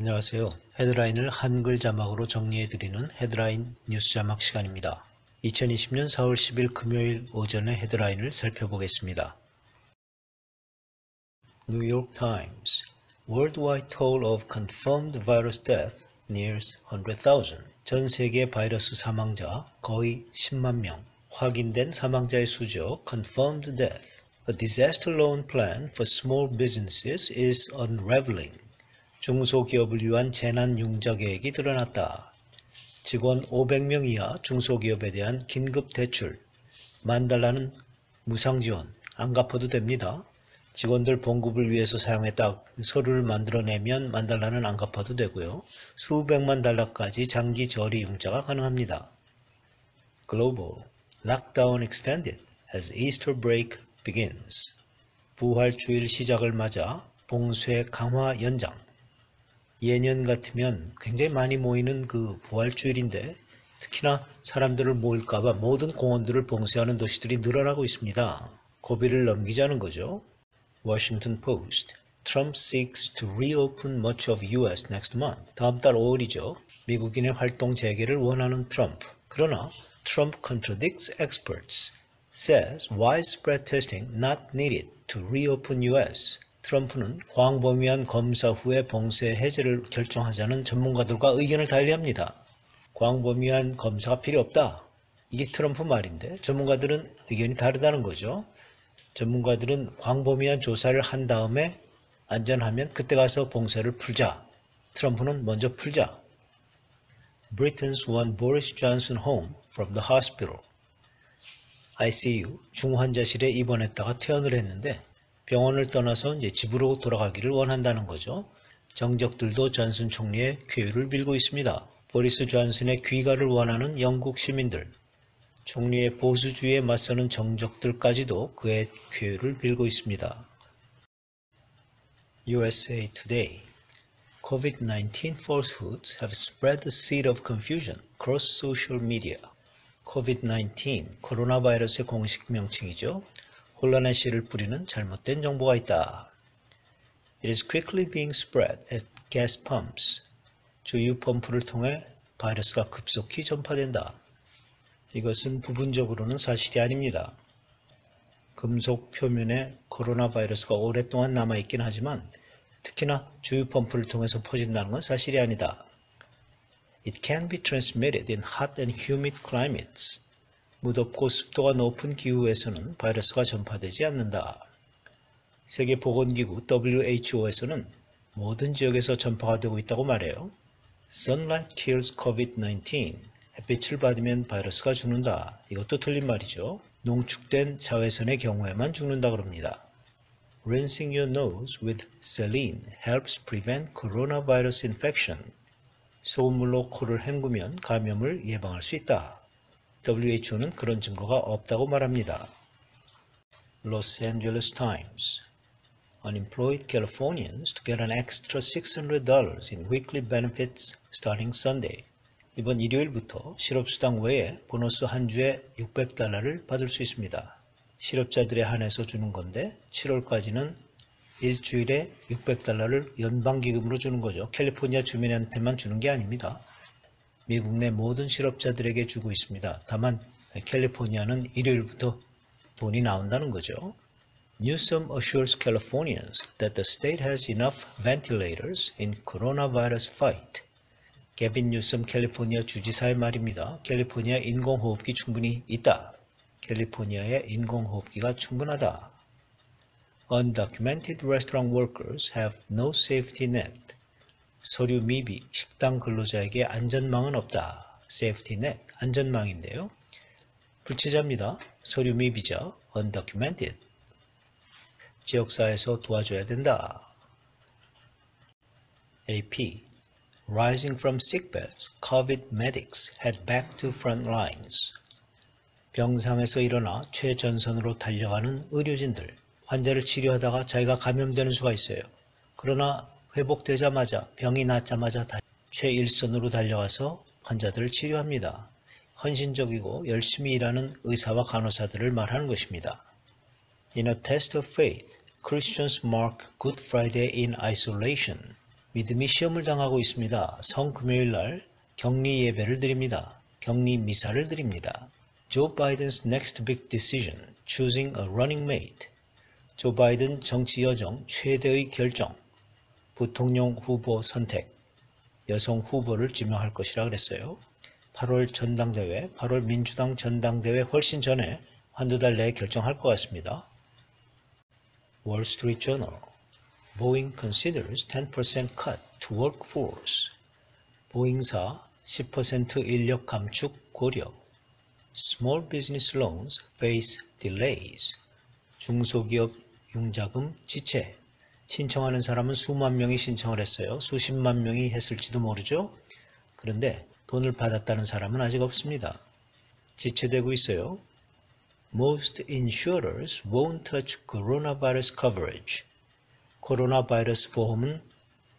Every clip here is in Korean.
안녕하세요. 헤드라인을 한글 자막으로 정리해드리는 헤드라인 뉴스 자막 시간입니다. 2020년 4월 10일 금요일 오전의 헤드라인을 살펴보겠습니다. New York Times Worldwide toll of confirmed virus death nears 100,000. 전 세계 바이러스 사망자 거의 10만 명. 확인된 사망자의 수죠. confirmed death. A disaster loan plan for small businesses is unraveling. 중소기업을 위한 재난융자 계획이 드러났다. 직원 500명 이하 중소기업에 대한 긴급 대출, 만 달러는 무상 지원, 안 갚아도 됩니다. 직원들 봉급을 위해서 사용했다 서류를 만들어내면 만 달러는 안 갚아도 되고요. 수백만 달러까지 장기 저리 융자가 가능합니다. Global Lockdown extended as Easter break begins. 부활 주일 시작을 맞아 봉쇄 강화 연장. 예년 같으면 굉장히 많이 모이는 그 부활주일인데 특히나 사람들을 모일까봐 모든 공원들을 봉쇄하는 도시들이 늘어나고 있습니다. 고비를 넘기자는 거죠. Washington Post Trump seeks to reopen much of U.S. next month. 다음 달 5월이죠. 미국인의 활동 재개를 원하는 트럼프. 그러나 Trump contradicts experts. Says widespread testing not needed to reopen U.S. 트럼프는 광범위한 검사 후에 봉쇄 해제를 결정하자는 전문가들과 의견을 달리합니다. 광범위한 검사가 필요 없다. 이게 트럼프 말인데 전문가들은 의견이 다르다는 거죠. 전문가들은 광범위한 조사를 한 다음에 안전하면 그때 가서 봉쇄를 풀자. 트럼프는 먼저 풀자. Britain's won Boris Johnson home from the hospital. ICU 중환자실에 입원했다가 퇴원을 했는데 병원을 떠나서 이제 집으로 돌아가기를 원한다는 거죠. 정적들도 존슨 총리의 쾌유를 빌고 있습니다. 보리스 존슨의 귀가를 원하는 영국 시민들, 총리의 보수주의에 맞서는 정적들까지도 그의 쾌유를 빌고 있습니다. USA Today COVID-19 falsehoods have spread the seed of confusion across social media. COVID-19, 코로나 바이러스의 공식 명칭이죠. 혼란의 씨를 뿌리는 잘못된 정보가 있다. It is quickly being spread at gas pumps. 주유 펌프를 통해 바이러스가 급속히 전파된다. 이것은 부분적으로는 사실이 아닙니다. 금속 표면에 코로나 바이러스가 오랫동안 남아있긴 하지만 특히나 주유 펌프를 통해서 퍼진다는 건 사실이 아니다. It can be transmitted in hot and humid climates. 무덥고 습도가 높은 기후에서는 바이러스가 전파되지 않는다. 세계보건기구 WHO에서는 모든 지역에서 전파가 되고 있다고 말해요. Sunlight kills COVID-19. 햇빛을 받으면 바이러스가 죽는다. 이것도 틀린 말이죠. 농축된 자외선의 경우에만 죽는다 그럽니다. Rinsing your nose with saline helps prevent coronavirus infection. 소금물로 코를 헹구면 감염을 예방할 수 있다. WHO는 그런 증거가 없다고 말합니다. Los Angeles Times Unemployed Californians to get an extra $600 in weekly benefits starting Sunday. 이번 일요일부터 실업수당 외에 보너스 한 주에 600달러를 받을 수 있습니다. 실업자들에 한해서 주는 건데 7월까지는 일주일에 600달러를 연방기금으로 주는 거죠. 캘리포니아 주민한테만 주는 게 아닙니다. 미국 내 모든 실업자들에게 주고 있습니다. 다만 캘리포니아는 일요일부터 돈이 나온다는 거죠. Newsom assures Californians that the state has enough ventilators in coronavirus fight. 개빈 뉴섬 캘리포니아 주지사의 말입니다. 캘리포니아 인공호흡기 충분히 있다. 캘리포니아의 인공호흡기가 충분하다. Undocumented restaurant workers have no safety net. 서류 미비, 식당 근로자에게 안전망은 없다. net, 안전망인데요. 불체자입니다. 서류 미비자, undocumented. 지역사회에서 도와줘야 된다. AP Rising from sickbeds, COVID medics head back to front lines. 병상에서 일어나 최전선으로 달려가는 의료진들, 환자를 치료하다가 자기가 감염되는 수가 있어요. 그러나 회복되자마자 병이 낫자마자 최일선으로 달려가서 환자들을 치료합니다. 헌신적이고 열심히 일하는 의사와 간호사들을 말하는 것입니다. In a test of faith, Christians mark Good Friday in isolation. 믿음이 시험을 당하고 있습니다. 성 금요일 날 격리 예배를 드립니다. 격리 미사를 드립니다. Joe Biden's next big decision, choosing a running mate. 조 바이든 정치 여정 최대의 결정, 부통령 후보 선택, 여성 후보를 지명할 것이라 그랬어요. 8월 전당대회, 8월 민주당 전당대회 훨씬 전에 한두 달 내에 결정할 것 같습니다. Street Journal Boeing considers 10% cut to workforce. 보잉사 10% 인력 감축 고려. Small business loans face delays. 중소기업 융자금 지체. 신청하는 사람은 수만 명이 신청을 했어요. 수십만 명이 했을지도 모르죠. 그런데 돈을 받았다는 사람은 아직 없습니다. 지체되고 있어요. Most insurers won't touch coronavirus coverage. 코로나 바이러스 보험은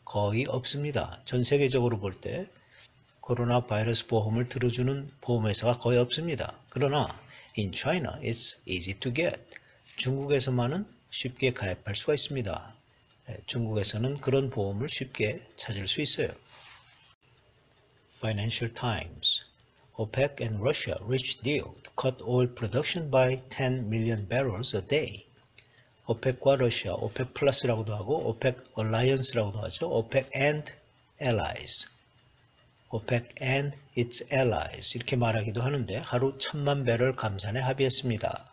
거의 없습니다. 전 세계적으로 볼 때 코로나 바이러스 보험을 들어주는 보험회사가 거의 없습니다. 그러나 in China it's easy to get. 중국에서만은 쉽게 가입할 수가 있습니다. 중국에서는 그런 보험을 쉽게 찾을 수 있어요. Financial Times OPEC and Russia reached deal to cut oil production by 10 million barrels a day. OPEC과 러시아, OPEC Plus라고도 하고 OPEC Alliance라고도 하죠. OPEC and allies. OPEC and its allies 이렇게 말하기도 하는데 하루 천만 배럴 감산에 합의했습니다.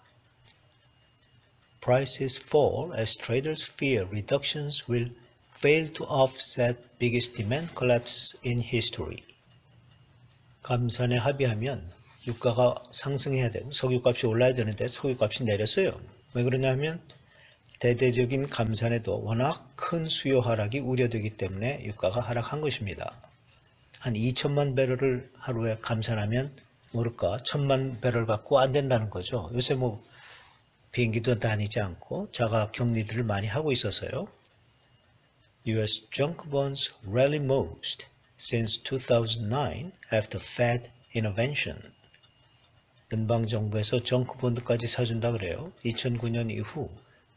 Prices fall as traders fear reductions will fail to offset biggest demand collapse in history. 감산에 합의하면 유가가 상승해야 되고 석유값이 올라야 되는데 석유값이 내렸어요. 왜 그러냐면 대대적인 감산에도 워낙 큰 수요 하락이 우려되기 때문에 유가가 하락한 것입니다. 한 2천만 배럴을 하루에 감산하면 모를까 천만 배럴 갖고 안 된다는 거죠. 요새 뭐 비행기도 다니지 않고 자가 격리들을 많이 하고 있어서요. US junk bonds rally most since 2009 after Fed intervention. 연방 정부에서 정크 본드까지 사준다 그래요. 2009년 이후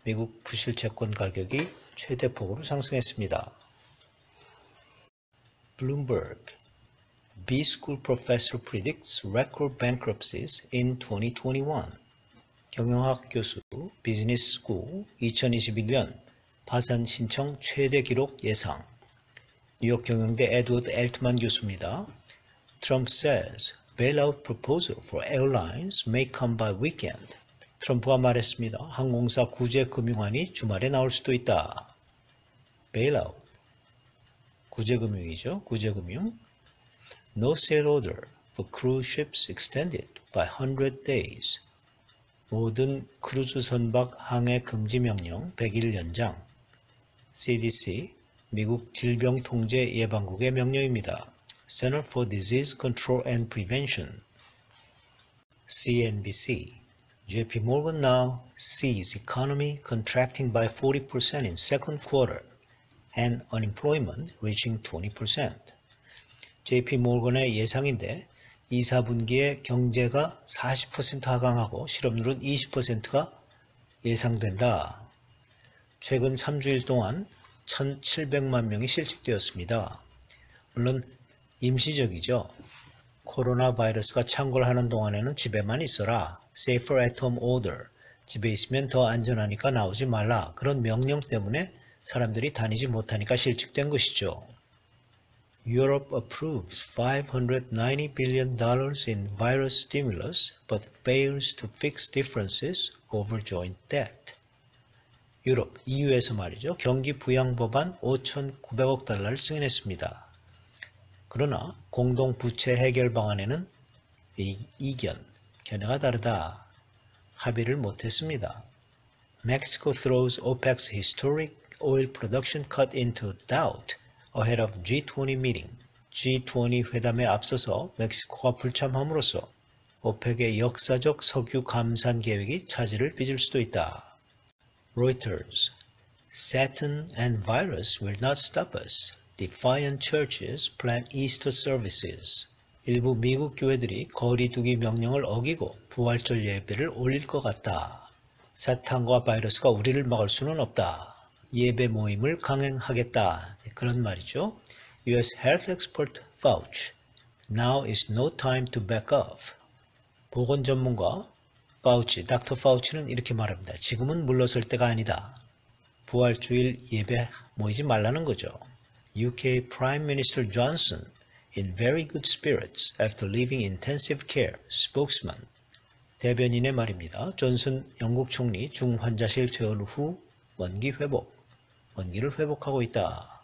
미국 부실 채권 가격이 최대폭으로 상승했습니다. Bloomberg B-School professor predicts record bankruptcies in 2021. 경영학 교수 business school 2021년 파산 신청 최대 기록 예상. 뉴욕 경영대 에드워드 알트만 교수입니다. Trump says bailout proposal for airlines may come by weekend. 트럼프가 말했습니다. 항공사 구제 금융안이 주말에 나올 수도 있다. bailout 구제 금융이죠. 구제 금융. No sale order for cruise ships extended by 100 days. 모든 크루즈 선박 항해 금지 명령 100일 연장. CDC 미국 질병통제 예방국의 명령입니다. Center for Disease Control and Prevention. CNBC JP Morgan now sees economy contracting by 40% in second quarter and unemployment reaching 20%. JP 모건의 예상인데 2, 4분기에 경제가 40% 하강하고 실업률은 20%가 예상된다. 최근 3주일 동안 1,700만 명이 실직되었습니다. 물론 임시적이죠. 코로나 바이러스가 창궐하는 동안에는 집에만 있어라. Safer at home order. 집에 있으면 더 안전하니까 나오지 말라. 그런 명령 때문에 사람들이 다니지 못하니까 실직된 것이죠. Europe approves 590 billion dollars in virus stimulus but fails to fix differences over joint debt. 유럽, EU에서 말이죠. 경기 부양 법안 5,900억 달러를 승인했습니다. 그러나 공동 부채 해결 방안에는 이견, 견해가 다르다. 합의를 못했습니다. Mexico throws OPEC's historic oil production cut into doubt ahead of G20 meeting. G20 회담에 앞서서 멕시코가 불참함으로써 오펙의 역사적 석유 감산 계획이 차질을 빚을 수도 있다. Reuters Satan and virus will not stop us. Defiant churches plan Easter services. 일부 미국 교회들이 거리두기 명령을 어기고 부활절 예배를 올릴 것 같다. 사탄과 바이러스가 우리를 막을 수는 없다. 예배 모임을 강행하겠다. 그런 말이죠. U.S. Health Expert Fauci. Now is no time to back off. 보건 전문가 파우치, 닥터 파우치는 이렇게 말합니다. 지금은 물러설 때가 아니다. 부활주일 예배 모이지 말라는 거죠. UK Prime Minister Johnson in very good spirits after leaving intensive care, spokesman. 대변인의 말입니다. 존슨 영국 총리 중환자실 퇴원 후 원기 회복, 원기를 회복하고 있다.